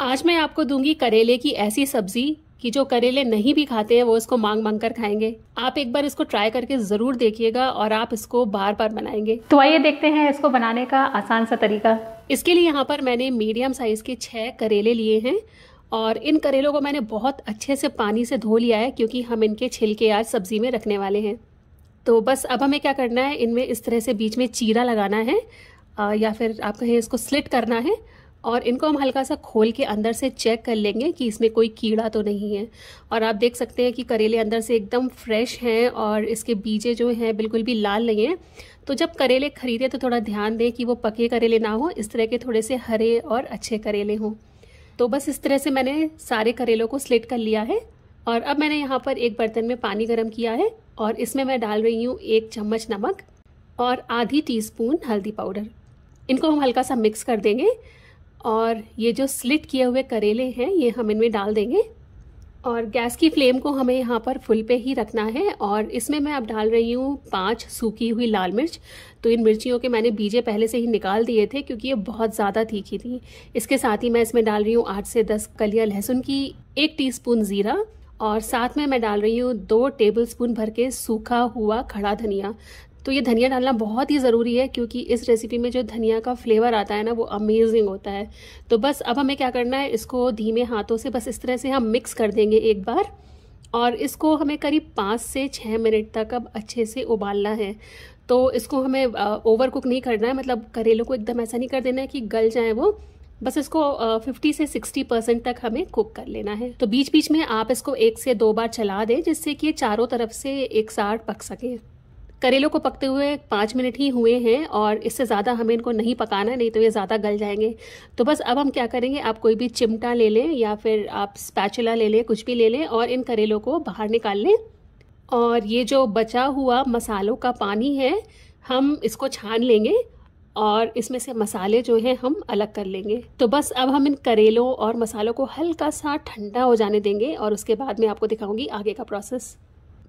आज मैं आपको दूँगी करेले की ऐसी सब्ज़ी कि जो करेले नहीं भी खाते हैं वो इसको मांग मांग कर खाएँगे। आप एक बार इसको ट्राई करके ज़रूर देखिएगा और आप इसको बार बार बनाएँगे। तो आइए देखते हैं इसको बनाने का आसान सा तरीका। इसके लिए यहाँ पर मैंने मीडियम साइज़ के छः करेले लिए हैं और इन करेलों को मैंने बहुत अच्छे से पानी से धो लिया है क्योंकि हम इनके छिलके आज सब्ज़ी में रखने वाले हैं। तो बस अब हमें क्या करना है इनमें इस तरह से बीच में चीरा लगाना है या फिर आप कहें इसको स्लिट करना है और इनको हम हल्का सा खोल के अंदर से चेक कर लेंगे कि इसमें कोई कीड़ा तो नहीं है। और आप देख सकते हैं कि करेले अंदर से एकदम फ्रेश हैं और इसके बीजे जो हैं बिल्कुल भी लाल नहीं हैं। तो जब करेले खरीदें तो थोड़ा ध्यान दें कि वो पके करेले ना हो, इस तरह के थोड़े से हरे और अच्छे करेले हों। तो बस इस तरह से मैंने सारे करेलों को स्लिट कर लिया है और अब मैंने यहाँ पर एक बर्तन में पानी गर्म किया है और इसमें मैं डाल रही हूँ एक चम्मच नमक और आधी टीस्पून हल्दी पाउडर। इनको हम हल्का सा मिक्स कर देंगे और ये जो स्लिट किए हुए करेले हैं, ये हम इनमें डाल देंगे। और गैस की फ्लेम को हमें यहाँ पर फुल पे ही रखना है और इसमें मैं अब डाल रही हूँ पाँच सूखी हुई लाल मिर्च। तो इन मिर्चियों के मैंने बीजे पहले से ही निकाल दिए थे क्योंकि ये बहुत ज़्यादा तीखी थी। इसके साथ ही मैं इसमें डाल रही हूँ आठ से दस कलिया लहसुन की, एक टीस्पून ज़ीरा और साथ में मैं डाल रही हूँ दो टेबल स्पून भर के सूखा हुआ खड़ा धनिया। तो ये धनिया डालना बहुत ही ज़रूरी है, क्योंकि इस रेसिपी में जो धनिया का फ्लेवर आता है ना, वो अमेजिंग होता है। तो बस अब हमें क्या करना है, इसको धीमे हाथों से बस इस तरह से हम मिक्स कर देंगे एक बार, और इसको हमें करीब पाँच से छः मिनट तक अब अच्छे से उबालना है। तो इसको हमें ओवर कुक नहीं करना है मतलब करेलों को एकदम ऐसा नहीं कर देना है कि गल जाए वो। बस इसको फिफ्टी से सिक्सटी परसेंट तक हमें कुक कर लेना है। तो बीच बीच में आप इसको एक से दो बार चला दें, जिससे कि ये चारों तरफ़ से एक साथ पक सके। करेलों को पकते हुए पाँच मिनट ही हुए हैं और इससे ज़्यादा हमें इनको नहीं पकाना, नहीं तो ये ज़्यादा गल जाएँगे। तो बस अब हम क्या करेंगे, आप कोई भी चिमटा ले लें या फिर आप स्पैचुला ले लें, कुछ भी ले लें और इन करेलों को बाहर निकाल लें। और ये जो बचा हुआ मसालों का पानी है, हम इसको छान लेंगे और इसमें से मसाले जो हैं हम अलग कर लेंगे। तो बस अब हम इन करेलों और मसालों को हल्का सा ठंडा हो जाने देंगे और उसके बाद मैं आपको दिखाऊँगी आगे का प्रोसेस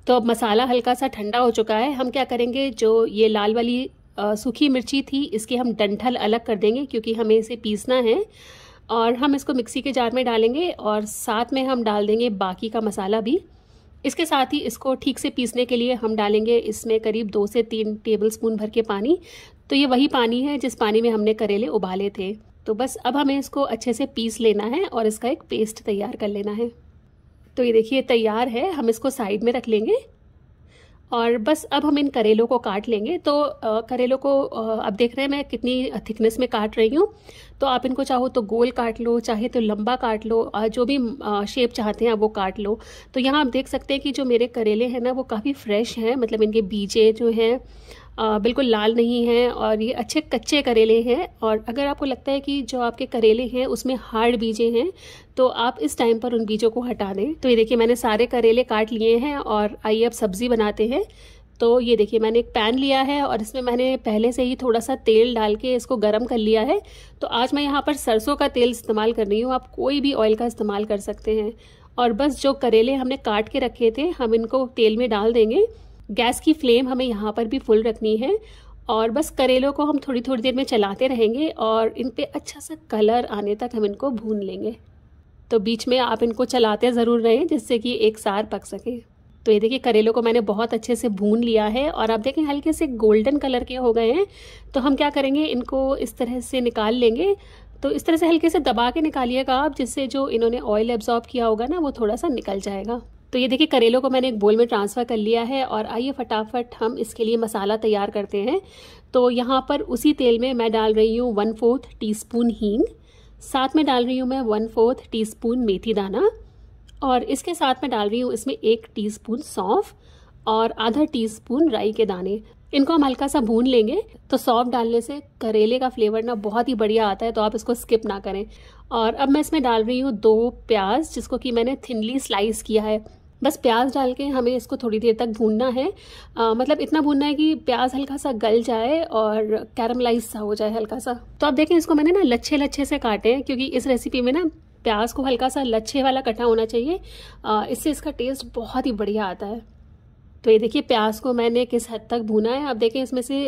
तो अब मसाला हल्का सा ठंडा हो चुका है। हम क्या करेंगे? जो ये लाल वाली सूखी मिर्ची थी, इसके हम डंठल अलग कर देंगे क्योंकि हमें इसे पीसना है। और हम इसको मिक्सी के जार में डालेंगे और साथ में हम डाल देंगे बाकी का मसाला भी। इसके साथ ही इसको ठीक से पीसने के लिए हम डालेंगे इसमें करीब दो से तीन टेबल स्पून भर के पानी। तो ये वही पानी है जिस पानी में हमने करेले उबाले थे। तो बस अब हमें इसको अच्छे से पीस लेना है और इसका एक पेस्ट तैयार कर लेना है। तो ये देखिए तैयार है, हम इसको साइड में रख लेंगे। और बस अब हम इन करेलों को काट लेंगे। तो करेलों को अब देख रहे हैं मैं कितनी थिकनेस में काट रही हूँ। तो आप इनको चाहो तो गोल काट लो, चाहे तो लंबा काट लो जो भी शेप चाहते हैं आप वो काट लो। तो यहाँ आप देख सकते हैं कि जो मेरे करेले हैं ना, वो काफ़ी फ्रेश हैं मतलब इनके बीजे जो हैं बिल्कुल लाल नहीं है और ये अच्छे कच्चे करेले हैं और अगर आपको लगता है कि जो आपके करेले हैं उसमें हार्ड बीजे हैं तो आप इस टाइम पर उन बीजों को हटा दें। तो ये देखिए, मैंने सारे करेले काट लिए हैं और आइए अब सब्ज़ी बनाते हैं। तो ये देखिए, मैंने एक पैन लिया है और इसमें मैंने पहले से ही थोड़ा सा तेल डाल के इसको गर्म कर लिया है। तो आज मैं यहाँ पर सरसों का तेल इस्तेमाल कर रही हूँ। आप कोई भी ऑयल का इस्तेमाल कर सकते हैं। और बस जो करेले हमने काट के रखे थे, हम इनको तेल में डाल देंगे। गैस की फ्लेम हमें यहाँ पर भी फुल रखनी है और बस करेलों को हम थोड़ी थोड़ी देर में चलाते रहेंगे और इन पर अच्छा सा कलर आने तक हम इनको भून लेंगे। तो बीच में आप इनको चलाते ज़रूर रहें जिससे कि एक सार पक सके। तो ये देखिए, करेलों को मैंने बहुत अच्छे से भून लिया है और आप देखें, हल्के से गोल्डन कलर के हो गए हैं। तो हम क्या करेंगे, इनको इस तरह से निकाल लेंगे। तो इस तरह से हल्के से दबा के निकालिएगा आप, जिससे जो इन्होंने ऑयल एब्जॉर्ब किया होगा ना, वो थोड़ा सा निकल जाएगा। तो ये देखिए, करेलों को मैंने एक बोल में ट्रांसफ़र कर लिया है और आइए फटाफट हम इसके लिए मसाला तैयार करते हैं। तो यहाँ पर उसी तेल में मैं डाल रही हूँ वन फोर्थ टी स्पून हींग, साथ में डाल रही हूँ मैं वन फोर्थ टी स्पून मेथी दाना और इसके साथ में डाल रही हूँ इसमें एक टी स्पून सौंफ और आधा टी स्पून राई के दाने। इनको हम हल्का सा भून लेंगे तो सौंफ डालने से करेले का फ्लेवर ना बहुत ही बढ़िया आता है तो आप इसको स्किप ना करें। और अब मैं इसमें डाल रही हूँ दो प्याज जिसको कि मैंने थिनली स्लाइस किया है। बस प्याज डाल के हमें इसको थोड़ी देर तक भूनना है। आ, मतलब इतना भूनना है कि प्याज हल्का सा गल जाए और कैरमलाइज सा हो जाए हल्का सा। तो आप देखें इसको मैंने ना लच्छे लच्छे से काटे हैं क्योंकि इस रेसिपी में ना प्याज को हल्का सा लच्छे वाला कटा होना चाहिए। आ, इससे इसका टेस्ट बहुत ही बढ़िया आता है। तो ये देखिए, प्याज को मैंने किस हद तक भूना है? आप देखें, इसमें से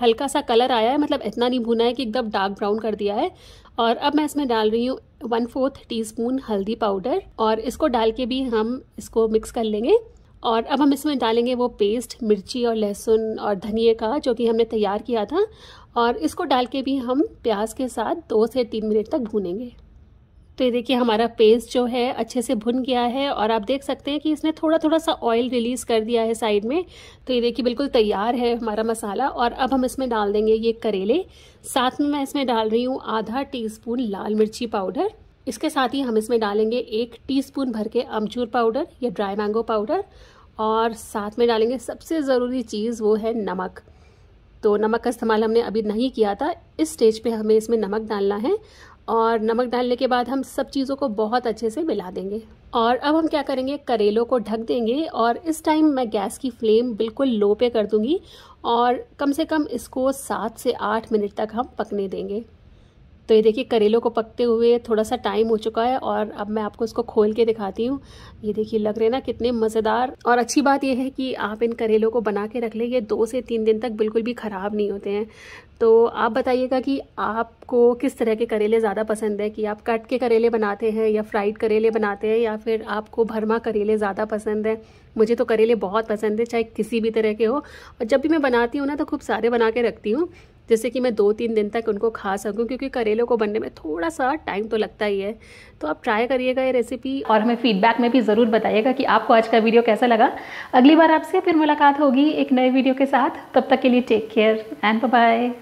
हल्का सा कलर आया है मतलब इतना नहीं भूना है कि एकदम डार्क ब्राउन कर दिया है। और अब मैं इसमें डाल रही हूँ वन फोर्थ टी स्पून हल्दी पाउडर और इसको डाल के भी हम इसको मिक्स कर लेंगे। और अब हम इसमें डालेंगे वो पेस्ट, मिर्ची और लहसुन और धनिए का, जो कि हमने तैयार किया था। और इसको डाल के भी हम प्याज के साथ दो से तीन मिनट तक भूनेंगे। तो ये देखिए हमारा पेस्ट जो है, अच्छे से भुन गया है और आप देख सकते हैं कि इसने थोड़ा थोड़ा सा ऑयल रिलीज़ कर दिया है साइड में। तो ये देखिए बिल्कुल तैयार है हमारा मसाला और अब हम इसमें डाल देंगे ये करेले। साथ में मैं इसमें डाल रही हूँ आधा टी लाल मिर्ची पाउडर इसके साथ ही हम इसमें डालेंगे एक टीस्पून भर के अमचूर पाउडर या ड्राई मैंगो पाउडर और साथ में डालेंगे सबसे ज़रूरी चीज़ वो है नमक। तो नमक का इस्तेमाल हमने अभी नहीं किया था, इस स्टेज पे हमें इसमें नमक डालना है। और नमक डालने के बाद हम सब चीज़ों को बहुत अच्छे से मिला देंगे। और अब हम क्या करेंगे? करेलों को ढक देंगे और इस टाइम मैं गैस की फ्लेम बिल्कुल लो पे कर दूँगी और कम से कम इसको सात से आठ मिनट तक हम पकने देंगे। तो ये देखिए, करेलों को पकते हुए थोड़ा सा टाइम हो चुका है और अब मैं आपको इसको खोल के दिखाती हूँ। ये देखिए, लग रहे ना कितने मज़ेदार। और अच्छी बात यह है कि आप इन करेलों को बना के रख लें। ये दो से तीन दिन तक बिल्कुल भी ख़राब नहीं होते हैं। तो आप बताइएगा कि आपको किस तरह के करेले ज़्यादा पसंद है? कि आप कट के करेले बनाते हैं या फ्राइड करेले बनाते हैं या फिर आपको भरमा करेले ज़्यादा पसंद है? मुझे तो करेले बहुत पसंद है, चाहे किसी भी तरह के हो। और जब भी मैं बनाती हूँ ना तो खूब सारे बना के रखती हूँ। जैसे कि मैं दो तीन दिन तक उनको खा सकूँ, क्योंकि करेलों को बनने में थोड़ा सा टाइम तो लगता ही है। तो आप ट्राई करिएगा ये रेसिपी और हमें फीडबैक में भी ज़रूर बताइएगा कि आपको आज का वीडियो कैसा लगा। अगली बार आपसे फिर मुलाकात होगी एक नए वीडियो के साथ। तब तक के लिए टेक केयर एंड बाय